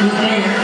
You.